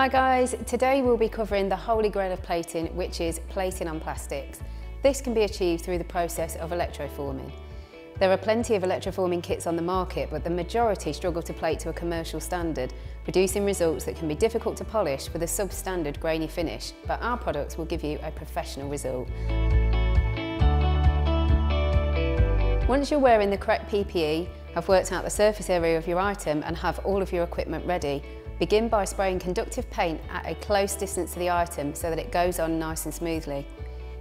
Hi guys, today we'll be covering the holy grail of plating, which is plating on plastics. This can be achieved through the process of electroforming. There are plenty of electroforming kits on the market, but the majority struggle to plate to a commercial standard, producing results that can be difficult to polish with a substandard grainy finish, but our products will give you a professional result. Once you're wearing the correct PPE, have worked out the surface area of your item and have all of your equipment ready, Begin by spraying conductive paint at a close distance to the item so that it goes on nice and smoothly.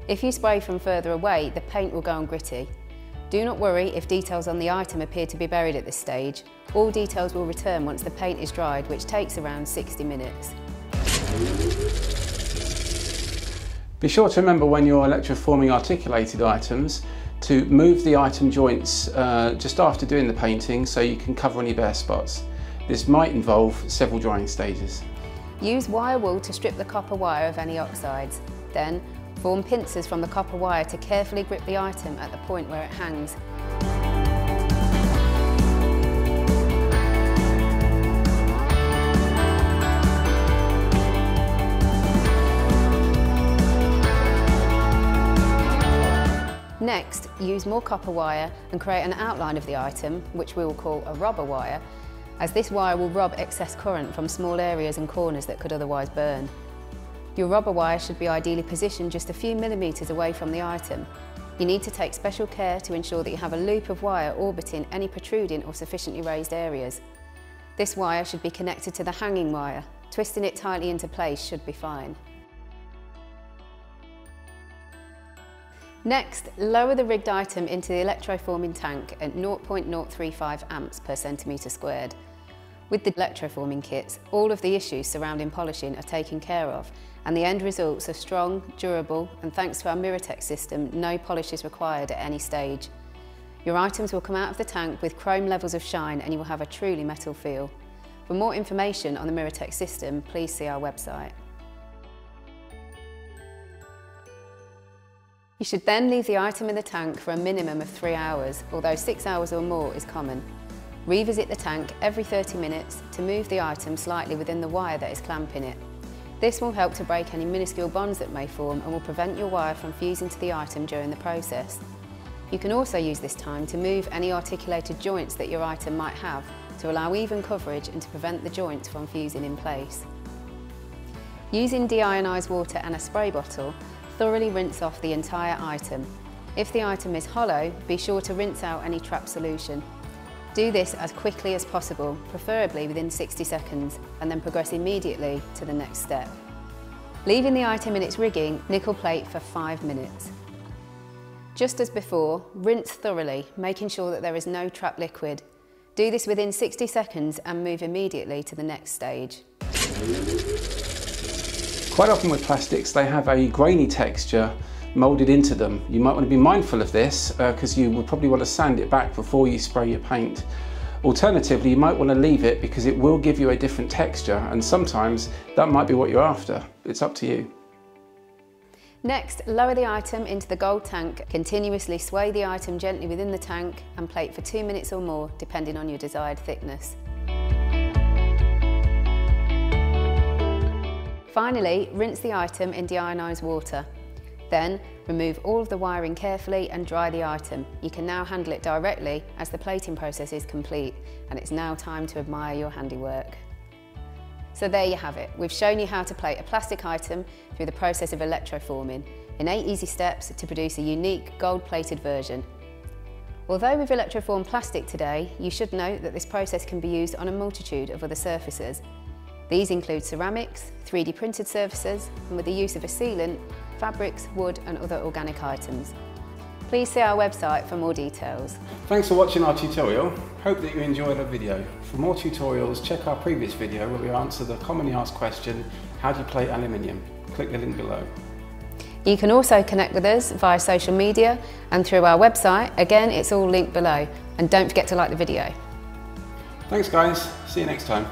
If you spray from further away, the paint will go on gritty. Do not worry if details on the item appear to be buried at this stage. All details will return once the paint is dried, which takes around 60 minutes. Be sure to remember when you're electroforming articulated items to move the item joints uh, just after doing the painting so you can cover any bare spots. This might involve several drying stages. Use wire wool to strip the copper wire of any oxides. Then, form pincers from the copper wire to carefully grip the item at the point where it hangs. Next, use more copper wire and create an outline of the item, which we will call a robber wire, as this wire will rob excess current from small areas and corners that could otherwise burn. Your robber wire should be ideally positioned just a few millimetres away from the item. You need to take special care to ensure that you have a loop of wire orbiting any protruding or sufficiently raised areas. This wire should be connected to the hanging wire. Twisting it tightly into place should be fine. Next, lower the rigged item into the electroforming tank at 0.035 amps per centimetre squared. With the electroforming kits, all of the issues surrounding polishing are taken care of and the end results are strong, durable and thanks to our Mirror-Tech system, no polish is required at any stage. Your items will come out of the tank with chrome levels of shine and you will have a truly metal feel. For more information on the Mirror-Tech system, please see our website. You should then leave the item in the tank for a minimum of three hours, although six hours or more is common. Revisit the tank every 30 minutes to move the item slightly within the wire that is clamping it. This will help to break any minuscule bonds that may form and will prevent your wire from fusing to the item during the process. You can also use this time to move any articulated joints that your item might have to allow even coverage and to prevent the joints from fusing in place. Using deionised water and a spray bottle, thoroughly rinse off the entire item. If the item is hollow, be sure to rinse out any trapped solution. Do this as quickly as possible, preferably within 60 seconds, and then progress immediately to the next step. Leaving the item in its rigging, nickel plate for five minutes. Just as before, rinse thoroughly, making sure that there is no trapped liquid. Do this within 60 seconds and move immediately to the next stage. Quite often with plastics, they have a grainy texture molded into them. You might want to be mindful of this because uh, you would probably want to sand it back before you spray your paint. Alternatively, you might want to leave it because it will give you a different texture and sometimes that might be what you're after. It's up to you. Next, lower the item into the gold tank. Continuously sway the item gently within the tank and plate for two minutes or more, depending on your desired thickness. Finally, rinse the item in deionised water. Then, remove all of the wiring carefully and dry the item. You can now handle it directly as the plating process is complete and it's now time to admire your handiwork. So there you have it. We've shown you how to plate a plastic item through the process of electroforming in eight easy steps to produce a unique gold-plated version. Although we've electroformed plastic today, you should note that this process can be used on a multitude of other surfaces. These include ceramics, 3D printed surfaces, and with the use of a sealant, fabrics, wood and other organic items. Please see our website for more details. Thanks for watching our tutorial. Hope that you enjoyed our video. For more tutorials, check our previous video where we answer the commonly asked question, how do you plate aluminium? Click the link below. You can also connect with us via social media and through our website. Again, it's all linked below. And don't forget to like the video. Thanks guys, see you next time.